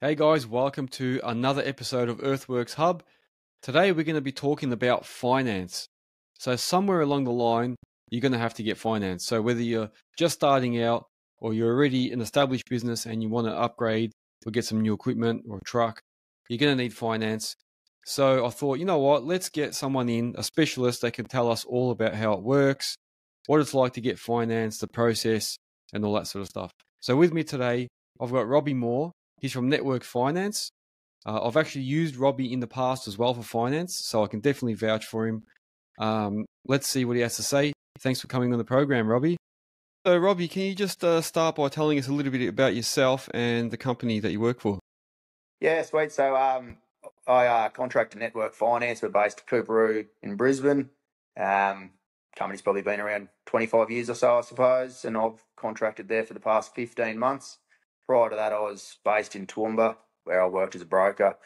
Hey guys, welcome to another episode of Earthworks Hub. Today we're going to be talking about finance. So, somewhere along the line, you're going to have to get finance. So, whether you're just starting out or you're already an established business and you want to upgrade or get some new equipment or a truck, you're going to need finance. So, I thought, you know what, let's get someone in, a specialist that can tell us all about how it works, what it's like to get finance, the process, and all that sort of stuff. So, with me today, I've got Robbie Moore. He's from Network Finance. Uh, I've actually used Robbie in the past as well for finance, so I can definitely vouch for him. Um, let's see what he has to say. Thanks for coming on the program, Robbie. So, Robbie, can you just uh, start by telling us a little bit about yourself and the company that you work for? Yeah, sweet. So, um, I uh, contract to Network Finance. We're based at Coorparoo in Brisbane. Um, company's probably been around 25 years or so, I suppose, and I've contracted there for the past 15 months. Prior to that, I was based in Toowoomba, where I worked as a broker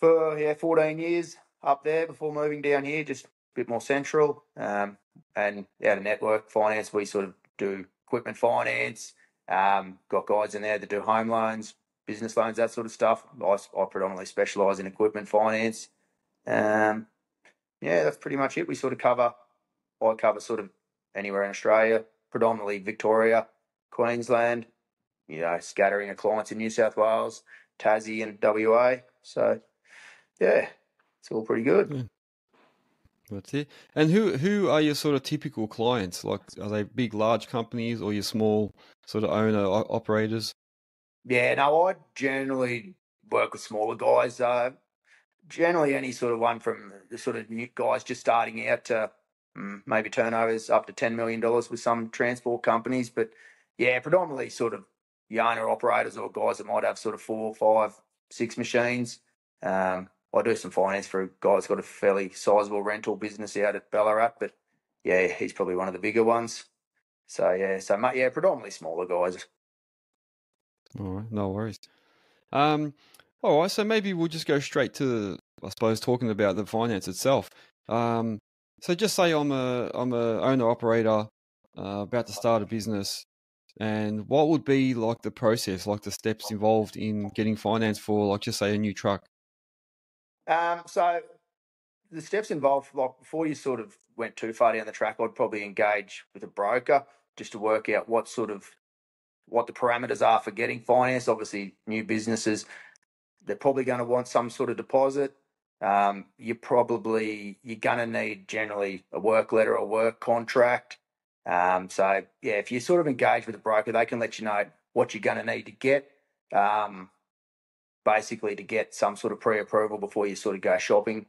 for yeah 14 years up there before moving down here, just a bit more central. Um, and out of network finance, we sort of do equipment finance. Um, got guys in there that do home loans, business loans, that sort of stuff. I, I predominantly specialise in equipment finance. Um, yeah, that's pretty much it. We sort of cover, I cover sort of anywhere in Australia, predominantly Victoria, Queensland, you know, scattering of clients in New South Wales, Tassie, and WA. So, yeah, it's all pretty good. Yeah. That's it. And who who are your sort of typical clients? Like, are they big, large companies or your small sort of owner operators? Yeah, no, I generally work with smaller guys. Uh, generally, any sort of one from the sort of new guys just starting out to um, maybe turnovers up to ten million dollars with some transport companies. But yeah, predominantly sort of the owner operators or guys that might have sort of four, five, six machines. Um, I do some finance for a guy that's got a fairly sizable rental business out at Ballarat, but yeah, he's probably one of the bigger ones. So yeah, so yeah, predominantly smaller guys. All right, no worries. Um, all right, so maybe we'll just go straight to, I suppose, talking about the finance itself. Um, so just say I'm a I'm a owner operator uh, about to start a business. And what would be like the process, like the steps involved in getting finance for, like, just say, a new truck? Um, so the steps involved, like before you sort of went too far down the track, I'd probably engage with a broker just to work out what sort of what the parameters are for getting finance. Obviously, new businesses, they're probably going to want some sort of deposit. Um, you're probably you're going to need generally a work letter or work contract. Um, so yeah, if you sort of engage with a broker, they can let you know what you're going to need to get, um, basically to get some sort of pre-approval before you sort of go shopping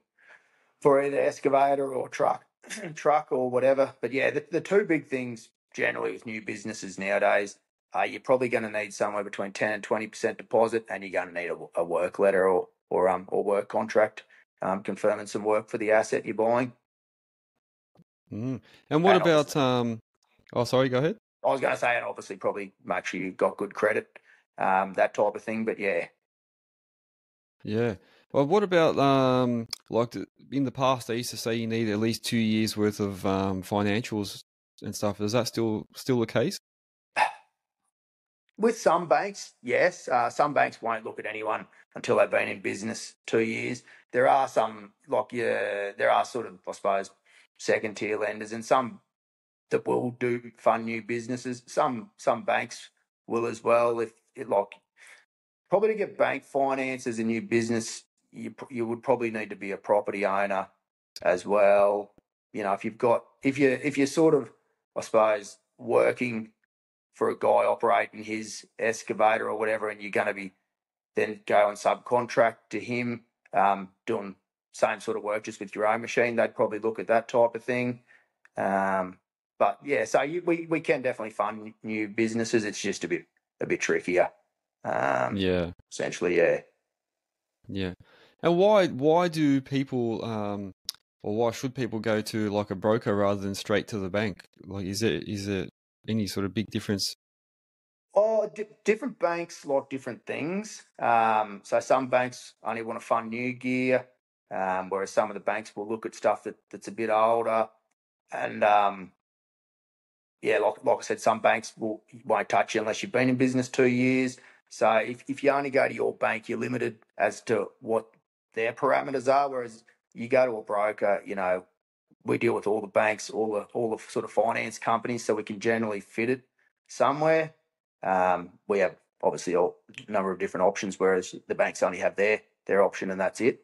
for either excavator or truck, truck or whatever. But yeah, the, the two big things generally with new businesses nowadays are you're probably going to need somewhere between 10 and 20% deposit and you're going to need a, a work letter or, or, um, or work contract um, confirming some work for the asset you're buying. Mm. And what and about um, Oh, sorry. Go ahead. I was going to say, and obviously, probably make sure you've got good credit, um, that type of thing. But yeah, yeah. Well, what about um, like in the past? I used to say you need at least two years worth of um, financials and stuff. Is that still still the case? With some banks, yes. Uh, some banks won't look at anyone until they've been in business two years. There are some, like yeah, there are sort of, I suppose, second tier lenders, and some that will do fund new businesses. Some some banks will as well. If it like probably to get bank finance as a new business, you you would probably need to be a property owner as well. You know, if you've got if you if you're sort of I suppose working for a guy operating his excavator or whatever, and you're going to be then go and subcontract to him um, doing same sort of work just with your own machine, they'd probably look at that type of thing. Um, but yeah, so you, we we can definitely fund new businesses. It's just a bit a bit trickier. Um, yeah. Essentially, yeah. Yeah. And why why do people um or why should people go to like a broker rather than straight to the bank? Like, is it is it any sort of big difference? Oh, di- different banks like different things. Um, so some banks only want to fund new gear, um, whereas some of the banks will look at stuff that, that's a bit older. And um, yeah, like like I said, some banks will won't touch you unless you've been in business two years. So if, if you only go to your bank, you're limited as to what their parameters are. Whereas you go to a broker, you know, we deal with all the banks, all the all the sort of finance companies, so we can generally fit it somewhere. Um, we have obviously a number of different options, whereas the banks only have their their option and that's it.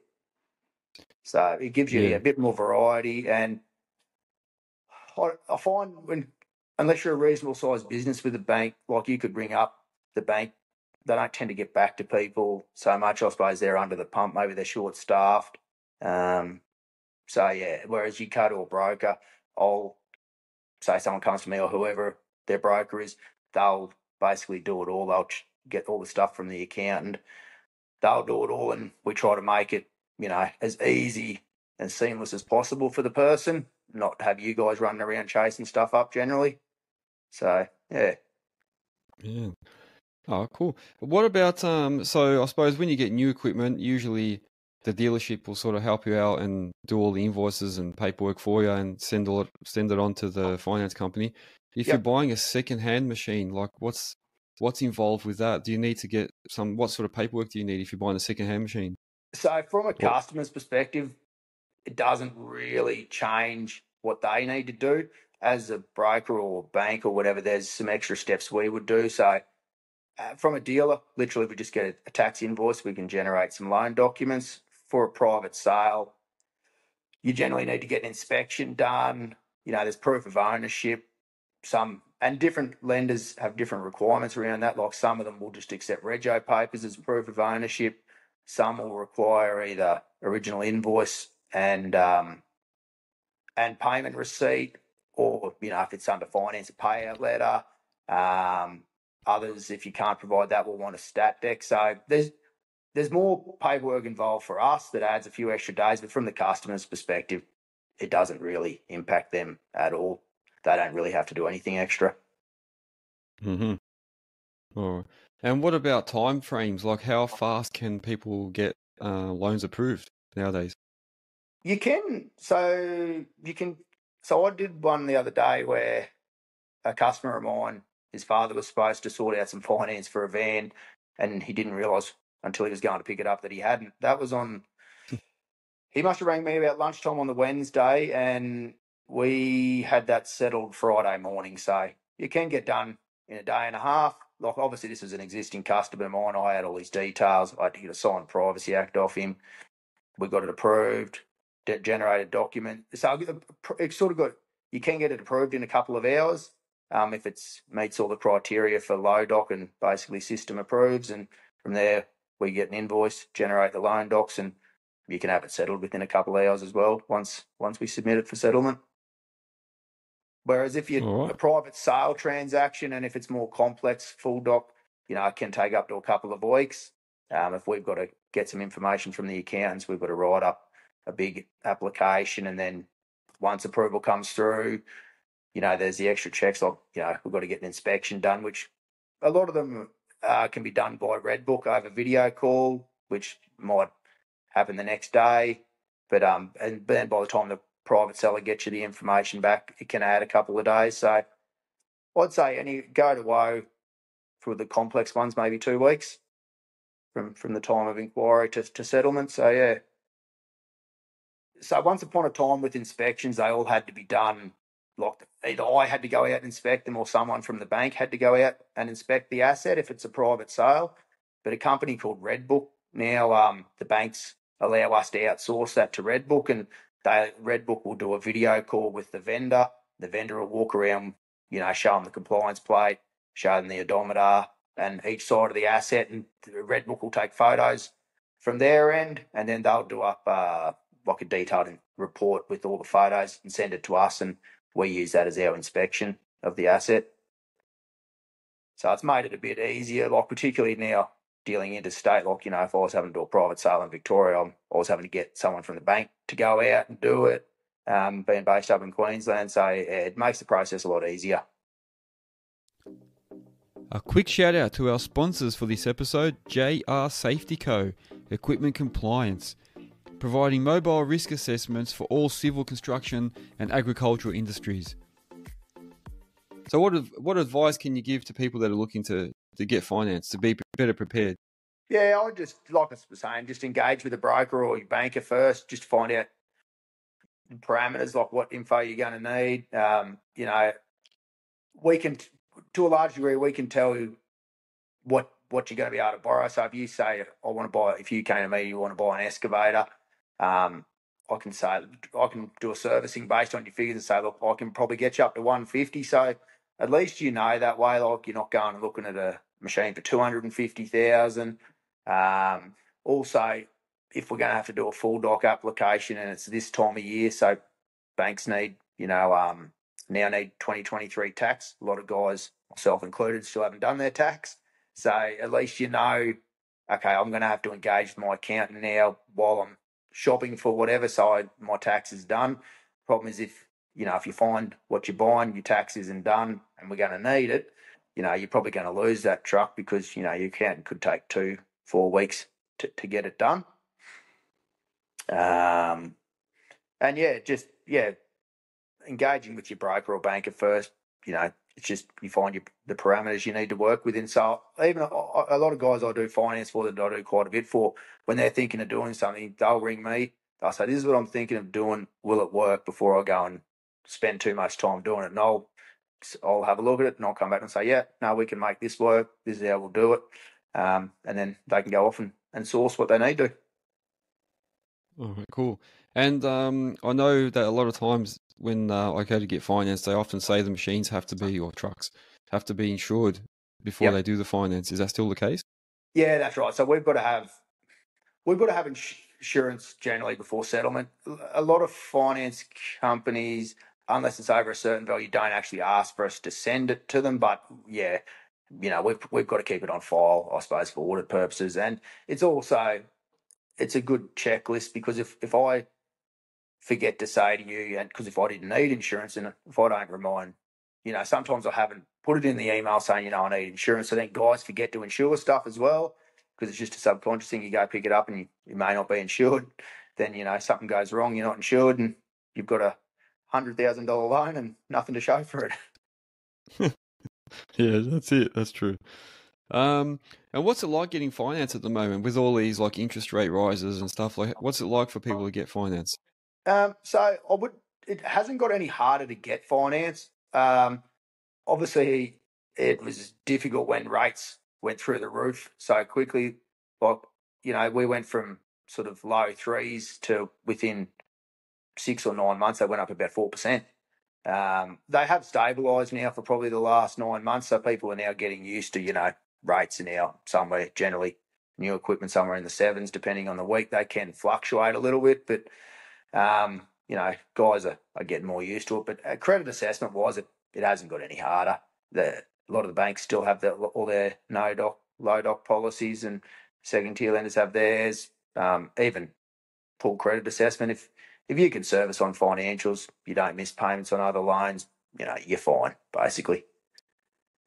So it gives you Yeah. a bit more variety, and I, I find when unless you're a reasonable sized business with a bank, like you could ring up the bank, they don't tend to get back to people so much. I suppose they're under the pump, maybe they're short staffed. Um, so yeah, whereas you go to a broker, I'll say someone comes to me or whoever their broker is, they'll basically do it all. They'll get all the stuff from the accountant. They'll do it all, and we try to make it, you know, as easy and seamless as possible for the person. Not have you guys running around chasing stuff up generally. So yeah, Yeah. Oh, cool. What about um? So I suppose when you get new equipment, usually the dealership will sort of help you out and do all the invoices and paperwork for you and send all it send it on to the finance company. If you're buying a second hand machine, like what's what's involved with that? Do you need to get some what sort of paperwork do you need if you're buying a second hand machine? So from a customer's perspective, it doesn't really change what they need to do. As a broker or bank or whatever, there's some extra steps we would do. So uh, from a dealer, literally, we just get a, a tax invoice. We can generate some loan documents for a private sale. You generally need to get an inspection done. You know, there's proof of ownership. Some and different lenders have different requirements around that. Like some of them will just accept rego papers as proof of ownership. Some will require either original invoice and um, and payment receipt, or you know if it's under finance, a payout letter. Um, others, if you can't provide that, will want a stat dec. So there's there's more paperwork involved for us that adds a few extra days, but from the customer's perspective, it doesn't really impact them at all. They don't really have to do anything extra. Mm-hmm. All right. And what about time frames? Like how fast can people get uh, loans approved nowadays? You can so you can so I did one the other day where a customer of mine, his father was supposed to sort out some finance for a van and he didn't realise until he was going to pick it up that he hadn't. That was on he must have rang me about lunchtime on the Wednesday and we had that settled Friday morning. So you can get done in a day and a half. Like obviously this was an existing customer of mine. I had all his details. I had to get a signed privacy act off him. We got it approved generated document. So uh, it's sort of got you can get it approved in a couple of hours um, if it meets all the criteria for low doc and basically system approves, and from there we get an invoice, generate the loan docs, and you can have it settled within a couple of hours as well. Once once we submit it for settlement. Whereas if you're right. a private sale transaction and if it's more complex, full doc, you know, it can take up to a couple of weeks. Um, if we've got to get some information from the accountants, we've got to write up a big application, and then once approval comes through, you know, there's the extra checks. Like, you know, we've got to get an inspection done, which a lot of them uh, can be done by Redbook over video call, which might happen the next day. But um, and then by the time the private seller gets you the information back, it can add a couple of days. So I'd say any go to woe for the complex ones, maybe two weeks from from the time of inquiry to, to settlement. So yeah. So once upon a time with inspections, they all had to be done. Like either I had to go out and inspect them, or someone from the bank had to go out and inspect the asset if it's a private sale. But a company called Redbook now, um, the banks allow us to outsource that to Redbook, and they Redbook will do a video call with the vendor. The vendor will walk around, you know, show them the compliance plate, show them the odometer, and each side of the asset, and Redbook will take photos from their end, and then they'll do up uh, like a detailed report with all the photos and send it to us, and we use that as our inspection of the asset. So it's made it a bit easier, like particularly now dealing interstate. Like you know, if I was having to do a private sale in Victoria, I'm, I was having to get someone from the bank to go out and do it. Um, being based up in Queensland, so it makes the process a lot easier. A quick shout out to our sponsors for this episode JR Safety Co. Equipment Compliance, providing mobile risk assessments for all civil construction and agricultural industries. So, what, what advice can you give to people that are looking to to get finance to be better prepared? Yeah, I just like I was saying, just engage with a broker or your banker first, just find out parameters like what info you're going to need. Um, you know, we can to a large degree we can tell you what what you're going to be able to borrow. So if you say I want to buy, if you came to me, you want to buy an excavator, um, I can say I can do a servicing based on your figures and say, look, I can probably get you up to 150. So at least you know that way. Like you're not going and looking at a machine for 250,000. Um, also, if we're going to have to do a full doc application and it's this time of year, so banks need, you know, um, now need 2023 tax. A lot of guys, myself included, still haven't done their tax. So at least you know, okay, I'm going to have to engage my accountant now while I'm shopping for whatever side my tax is done. Problem is if you know if you find what you're buying, your tax isn't done, and we're going to need it, you know you're probably going to lose that truck because you know your accountant could take two, four weeks to, to get it done. Um, and yeah, just yeah, engaging with your broker or banker first. You know, it's just you find your, the parameters you need to work within. So even a, a, lot of guys I do finance for that I do quite a bit for, when they're thinking of doing something, they'll ring me. They'll say, "This is what I'm thinking of doing. Will it work?" Before I go and spend too much time doing it, and I'll I'll have a look at it and I'll come back and say, "Yeah, no, we can make this work. This is how we'll do it," um, and then they can go off and, and source what they need to. All right, cool. And um, I know that a lot of times when uh, I go to get finance, they often say the machines have to be or trucks have to be insured before yep. they do the finance. Is that still the case? Yeah, that's right. So we've got to have we've got to have insurance generally before settlement. A lot of finance companies, unless it's over a certain value, don't actually ask for us to send it to them. But yeah, you know, we've we've got to keep it on file, I suppose, for audit purposes. And it's also it's a good checklist because if if I forget to say to you, and because if I didn't need insurance and if I don't remind, you know, sometimes I haven't put it in the email saying, you know, I need insurance. So then guys forget to insure stuff as well because it's just a subconscious thing. You go pick it up and you, you may not be insured. Then, you know, something goes wrong, you're not insured and you've got a $100,000 loan and nothing to show for it. yeah, that's it. That's true. Um, and what's it like getting finance at the moment with all these like interest rate rises and stuff? Like, what's it like for people to get finance? Um, so I would. It hasn't got any harder to get finance. Um, obviously, it was difficult when rates went through the roof so quickly. Like you know, we went from sort of low threes to within six or nine months, they went up about four percent. Um, they have stabilised now for probably the last nine months, so people are now getting used to you know rates are now somewhere generally new equipment somewhere in the sevens, depending on the week. They can fluctuate a little bit, but um, you know, guys are, are getting more used to it. But uh, credit assessment wise, it, it hasn't got any harder. The, a lot of the banks still have the, all their no doc, low doc policies, and second tier lenders have theirs. Um, even full credit assessment. If if you can service on financials, you don't miss payments on other loans. You know, you're fine basically.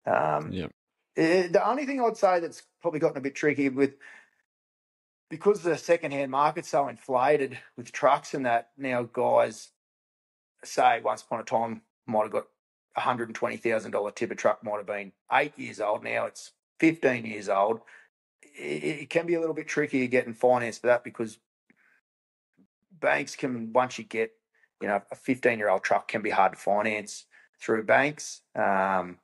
Um, yeah. Eh, the only thing I'd say that's probably gotten a bit tricky with because the second-hand market's so inflated with trucks and that now guys say once upon a time might have got a hundred and twenty thousand dollar tipper truck might have been eight years old now it's 15 years old it, it can be a little bit tricky getting finance for that because banks can once you get you know a 15 year old truck can be hard to finance through banks um,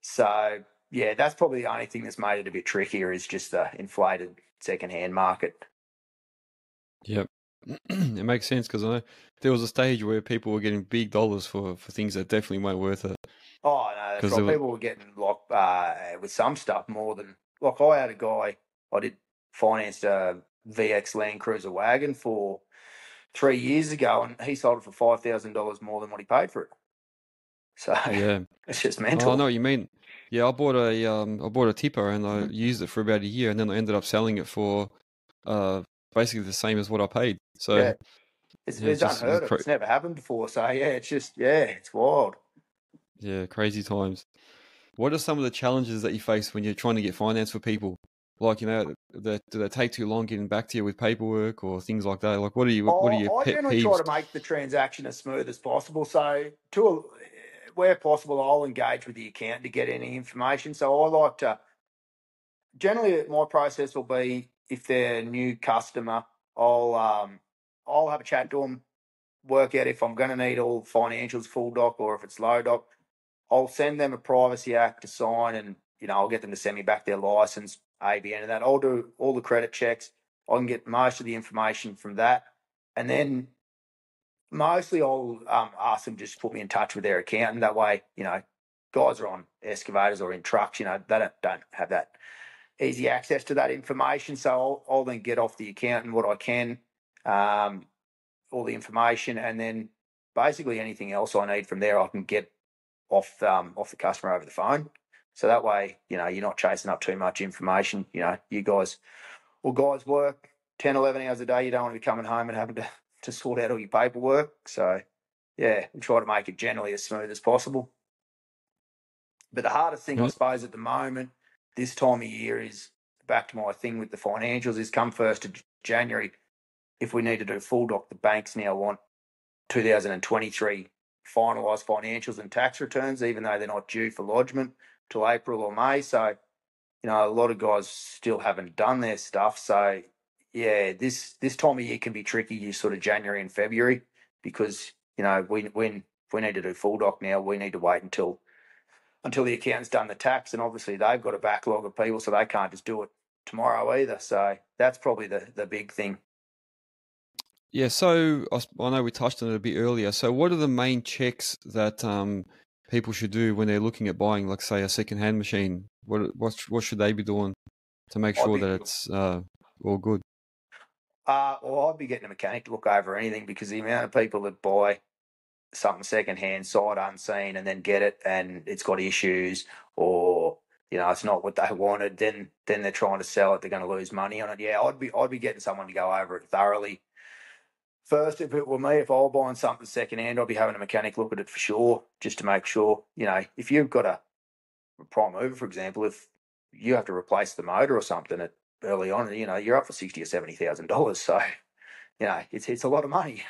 so yeah that's probably the only thing that's made it a bit trickier is just the inflated secondhand market. Yep. it makes sense because I know there was a stage where people were getting big dollars for, for things that definitely weren't worth it. Oh no, that's right. People were getting like uh, with some stuff more than like I had a guy I did financed a VX Land Cruiser wagon for three years ago, and he sold it for five thousand dollars more than what he paid for it. So yeah, it's just mental. Oh, I know what you mean. Yeah, I bought a um, I bought a tipper and I mm. used it for about a year, and then I ended up selling it for uh, basically the same as what I paid. So yeah. it's, yeah, it's, it's unheard of. It's never happened before. So yeah, it's just yeah, it's wild. Yeah, crazy times. What are some of the challenges that you face when you're trying to get finance for people? Like you know, that do they take too long getting back to you with paperwork or things like that? Like, what are you? What are your I pet generally peeves? try to make the transaction as smooth as possible. So to a, where possible, I'll engage with the accountant to get any information. So I like to generally my process will be if they're a new customer, I'll um, I'll have a chat to them, work out if I'm going to need all financials full doc or if it's low doc. I'll send them a privacy act to sign, and you know I'll get them to send me back their license, ABN, and that. I'll do all the credit checks. I can get most of the information from that, and then mostly I'll um, ask them just put me in touch with their accountant. That way, you know, guys are on excavators or in trucks, you know, they don't, don't have that easy access to that information. So I'll, I'll then get off the accountant what I can, um, all the information, and then basically anything else I need from there, I can get off um, off the customer over the phone. So that way, you know, you're not chasing up too much information. You know, you guys, well, guys work 10, 11 hours a day. You don't want to be coming home and having to, to sort out all your paperwork. So, yeah, we try to make it generally as smooth as possible. But the hardest thing, I suppose, at the moment this time of year is back to my thing with the financials is come first of January. If we need to do full doc, the banks now want 2023 finalised financials and tax returns, even though they're not due for lodgement till April or May. So, you know, a lot of guys still haven't done their stuff. So, yeah, this this time of year can be tricky. You sort of January and February because you know we when we need to do full doc now, we need to wait until until the accountant's done the tax, and obviously they've got a backlog of people, so they can't just do it tomorrow either. So that's probably the the big thing. Yeah, so I know we touched on it a bit earlier. So, what are the main checks that um, people should do when they're looking at buying, like say, a second-hand machine? What what what should they be doing to make sure that it's uh, all good? Uh, well, I'd be getting a mechanic to look over anything because the amount of people that buy something secondhand, sight unseen, and then get it and it's got issues or you know it's not what they wanted, then then they're trying to sell it. They're going to lose money on it. Yeah, I'd be I'd be getting someone to go over it thoroughly. First, if it were me, if I were buying something secondhand, I'd be having a mechanic look at it for sure, just to make sure. You know, if you've got a prime mover, for example, if you have to replace the motor or something at early on, you know, you're up for sixty or seventy thousand dollars. So, you know, it's it's a lot of money.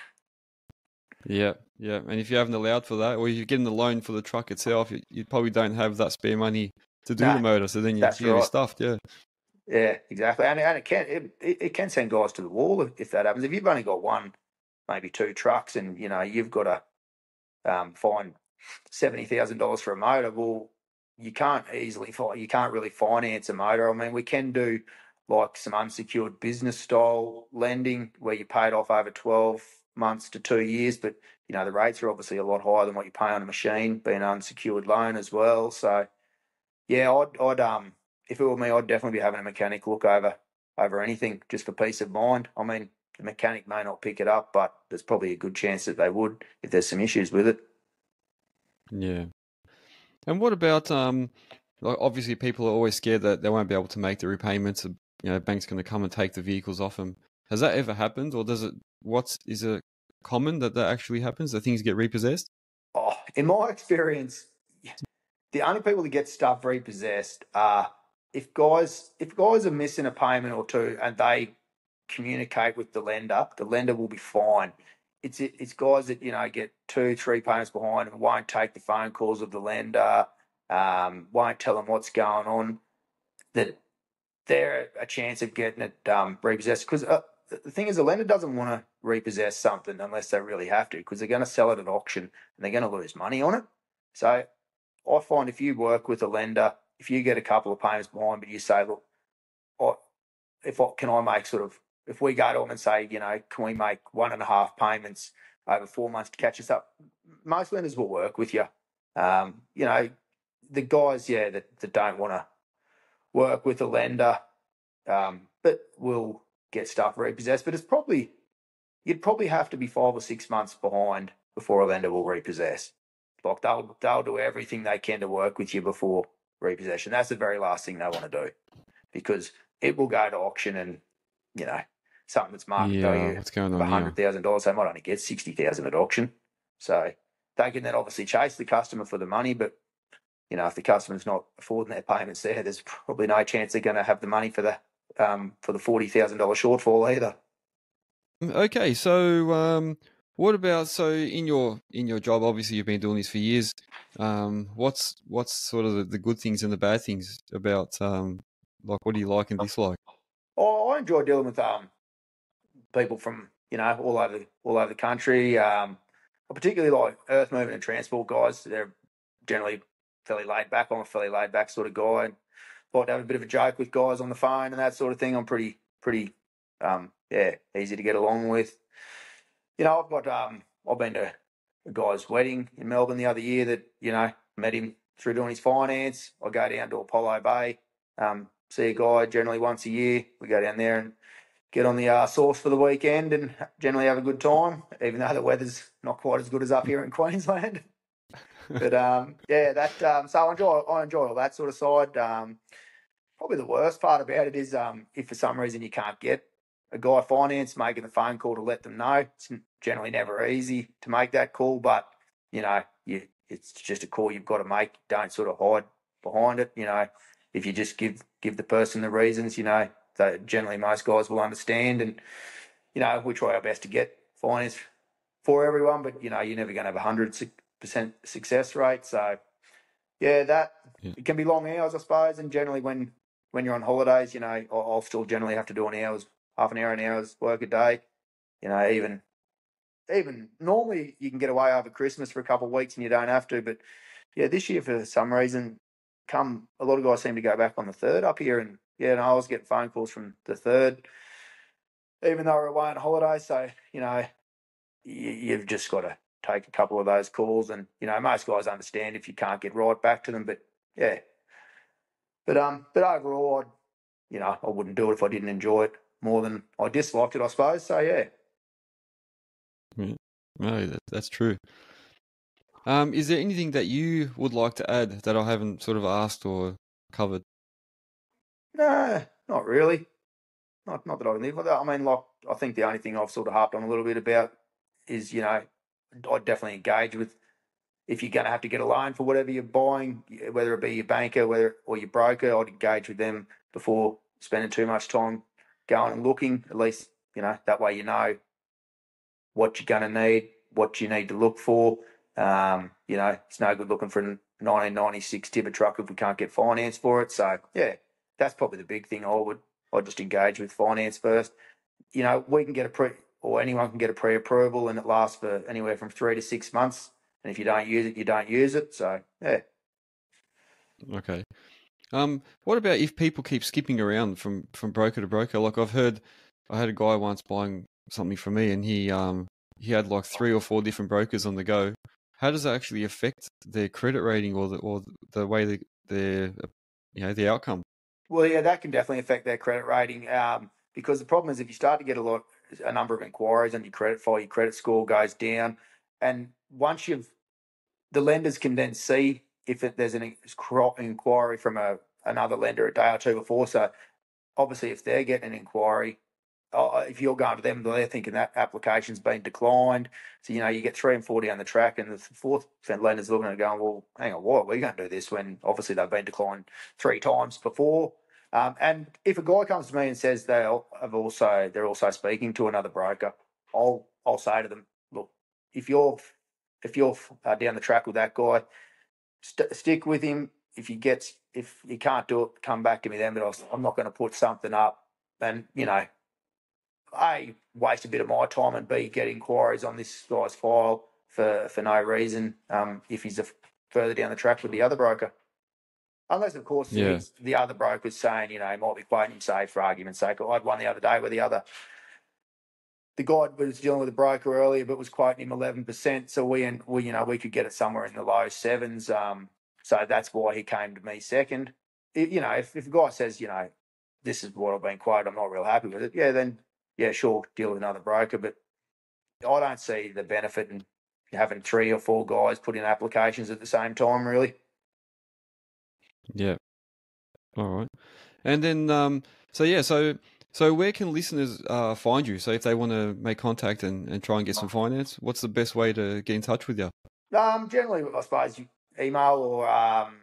Yeah, yeah. And if you haven't allowed for that, or you're getting the loan for the truck itself, you, you probably don't have that spare money to do no, the motor. So then you're, you're right. stuffed. Yeah. Yeah, exactly. And, and it can it, it can send guys to the wall if that happens. If you've only got one, maybe two trucks, and you know you've got to um, find seventy thousand dollars for a motor, well, you can't easily you can't really finance a motor. I mean, we can do like some unsecured business style lending where you pay it off over twelve months to two years, but you know the rates are obviously a lot higher than what you pay on a machine, being an unsecured loan as well. So yeah, I'd, I'd um if it were me, I'd definitely be having a mechanic look over over anything just for peace of mind. I mean, the mechanic may not pick it up, but there's probably a good chance that they would if there's some issues with it. Yeah. And what about um like obviously people are always scared that they won't be able to make the repayments. You know, bank's going to come and take the vehicles off them. Has that ever happened, or does it? What's is it common that that actually happens? That things get repossessed? Oh, in my experience, the only people that get stuff repossessed are if guys if guys are missing a payment or two and they communicate with the lender, the lender will be fine. It's it's guys that you know get two three payments behind and won't take the phone calls of the lender, um, won't tell them what's going on. That they're a chance of getting it um, repossessed because. Uh, the thing is, the lender doesn't want to repossess something unless they really have to, because they're going to sell it at auction and they're going to lose money on it. So I find if you work with a lender, if you get a couple of payments behind, but you say, look, I, if I, can I make sort of, if we go to them and say, you know, can we make one and a half payments over four months to catch us up? Most lenders will work with you. Um, you know, the guys, yeah, that, that don't want to work with a lender, um, but will get stuff repossessed. But it's probably you'd probably have to be five or six months behind before a lender will repossess. Like they'll they'll do everything they can to work with you before repossession. That's the very last thing they want to do because it will go to auction and you know something that's market yeah, value what's going on of hundred thousand dollars, they might only get sixty thousand at auction. So they can then obviously chase the customer for the money, but you know if the customer's not affording their payments there, there's probably no chance they're going to have the money for the um, for the forty thousand dollar shortfall either. Mm, okay, so um, What about so in your in your job? Obviously, you've been doing this for years. Um, what's what's sort of the, the good things and the bad things about um, like what do you like and dislike? Oh, I enjoy dealing with um people from you know all over all over the country. Um, I particularly like earth moving and transport guys. They're generally fairly laid back. I'm a fairly laid back sort of guy. Like to have a bit of a joke with guys on the phone and that sort of thing. I'm pretty pretty um yeah easy to get along with you know, I've got um, I've been to a guy's wedding in Melbourne the other year that you know met him through doing his finance. I go down to Apollo Bay, um, see a guy generally once a year. We go down there and get on the uh, for the weekend and generally have a good time, even though the weather's not quite as good as up here in Queensland. but um, yeah, that um, so I enjoy I enjoy all that sort of side. Um, probably the worst part about it is um, if for some reason you can't get a guy finance making the phone call to let them know. It's generally never easy to make that call, but you know, you it's just a call you've got to make. Don't sort of hide behind it. You know, if you just give give the person the reasons, you know, that generally most guys will understand, and you know, we try our best to get finance for everyone, but you know, you're never going to have a hundred percent success rate. So, yeah, that yeah. it can be long hours, I suppose, and generally when when you're on holidays, you know, I'll still generally have to do an hour's half an hour, an hour's work a day. You know, even even normally you can get away over Christmas for a couple of weeks and you don't have to. But yeah, this year for some reason, come a lot of guys seem to go back on the third up here, and yeah, and I was getting phone calls from the third, even though we're away on holiday. So you know, you, you've just got to take a couple of those calls, and you know, most guys understand if you can't get right back to them. But yeah, but um, but overall, I'd, you know, I wouldn't do it if I didn't enjoy it more than I disliked it, I suppose. So yeah. No, that, that's true. Um, is there anything that you would like to add that I haven't sort of asked or covered? No, not really. Not not that I can live with that. I mean, like I think the only thing I've sort of harped on a little bit about is you know I'd definitely engage with if you're going to have to get a loan for whatever you're buying, whether it be your banker, whether or your broker, I'd engage with them before spending too much time going and looking. At least, you know, that way you know what you're going to need, what you need to look for. Um, you know, it's no good looking for a 1996 tipper truck if we can't get finance for it. So, yeah, that's probably the big thing I would, I'd just engage with finance first. You know, we can get a pre, or anyone can get a pre approval and it lasts for anywhere from three to six months. And if you don't use it, you don't use it. So, yeah. Okay. Um, what about if people keep skipping around from, from broker to broker? Like I've heard, I had a guy once buying something from me, and he um he had like three or four different brokers on the go. How does that actually affect their credit rating or the or the way the their you know the outcome? Well, yeah, that can definitely affect their credit rating. Um, because the problem is if you start to get a lot, a number of inquiries on your credit file, your credit score goes down, and once you've the lenders can then see if it, there's an inquiry from a another lender a day or two before. So obviously, if they're getting an inquiry, uh, if you're going to them, they're thinking that application's been declined. So you know you get three and four down the track, and the fourth lender's looking at going, "Well, hang on, why are we going to do this when obviously they've been declined three times before?" Um, and if a guy comes to me and says they have also they're also speaking to another broker, I'll I'll say to them, "Look, if you're if you're uh, down the track with that guy, st- stick with him. If he gets, if he can't do it, come back to me then. But I'm not going to put something up and you know, a waste a bit of my time and b get inquiries on this guy's file for for no reason. Um, if he's a, further down the track with the other broker. Unless, of course, yeah. the other broker's saying, you know, he might be quoting him, say, for argument's sake. I had one the other day where the other the guy was dealing with a broker earlier, but was quoting him eleven percent. So we and we, you know, we could get it somewhere in the low sevens. Um, so that's why he came to me second. It, you know, if, if a guy says, you know, this is what I've been quoted, I'm not real happy with it. Yeah, then yeah, sure, deal with another broker. But I don't see the benefit in having three or four guys put in applications at the same time. Really. Yeah. All right. And then, um, so yeah, so so, where can listeners uh, find you? So, if they want to make contact and, and try and get some finance, what's the best way to get in touch with you? Um, generally, I suppose email or um,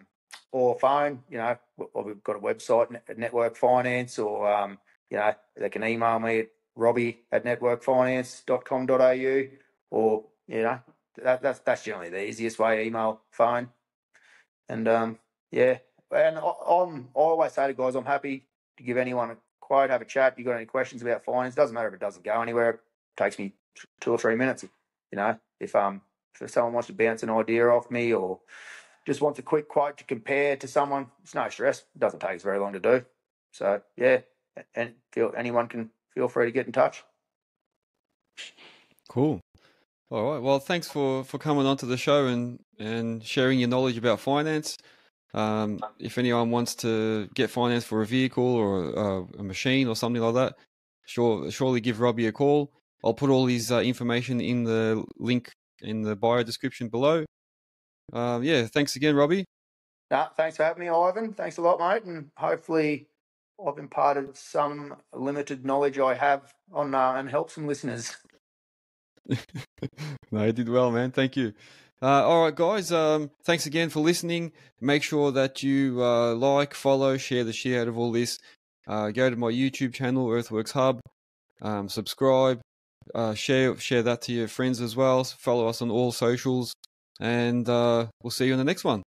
or phone. You know, or we've got a website, Network Finance, or um, you know, they can email me at robbie at networkfinance.com.au or you know that, that's that's generally the easiest way: email, phone, and um, yeah. And I'm I always say to guys, I'm happy to give anyone a quote, have a chat. You got any questions about finance? Doesn't matter if it doesn't go anywhere. It takes me two or three minutes. You know, if um if someone wants to bounce an idea off me or just wants a quick quote to compare to someone, it's no stress. It doesn't take us very long to do. So yeah, and feel anyone can feel free to get in touch. Cool. All right. Well, thanks for, for coming onto the show and, and sharing your knowledge about finance. Um, if anyone wants to get finance for a vehicle or uh, a machine or something like that, sure, surely give Robbie a call. I'll put all his uh, information in the link in the bio description below. Um, yeah, thanks again, Robbie. Nah, thanks for having me, Ivan. Thanks a lot, mate, and hopefully I've imparted some limited knowledge I have on uh, and help some listeners. no, you did well, man. Thank you. Uh, all right, guys. Um, thanks again for listening. Make sure that you uh, like, follow, share the share out of all this. Uh, go to my YouTube channel, Earthworks Hub. Um, subscribe, uh, share share that to your friends as well. Follow us on all socials, and uh, we'll see you in the next one.